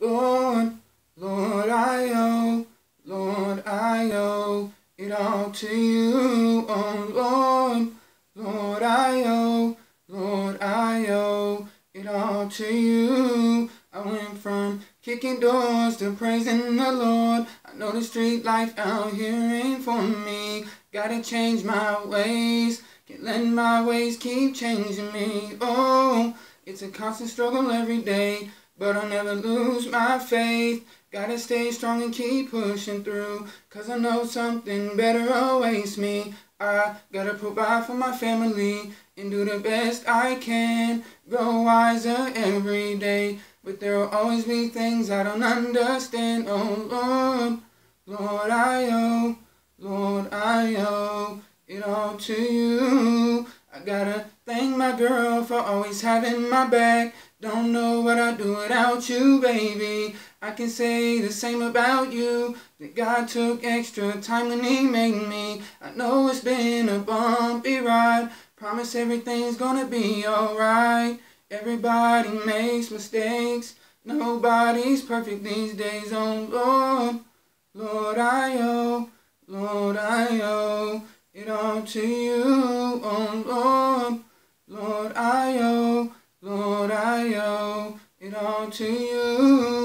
Lord, Lord, I owe, Lord, I owe it all to you. Oh, Lord, Lord, I owe, Lord, I owe it all to you. I went from kicking doors to praising the Lord. I know the street life out here ain't for me. Gotta change my ways. Can't let my ways keep changing me. Oh, it's a constant struggle every day. But I'll never lose my faith. Gotta stay strong and keep pushing through. Cause I know something better awaits me. I gotta provide for my family and do the best I can. Grow wiser every day. But there will always be things I don't understand. Oh Lord, Lord, I owe, Lord, I owe it all to you. I gotta thank my girl for always having my back. Don't know what I'd do without you, baby. I can say the same about you. That God took extra time when He made me. I know it's been a bumpy ride. Promise everything's gonna be alright. Everybody makes mistakes. Nobody's perfect these days. Oh Lord, Lord, I owe, Lord, I owe it all to you oh, Lord, Lord, I owe, Lord, I owe it all to you.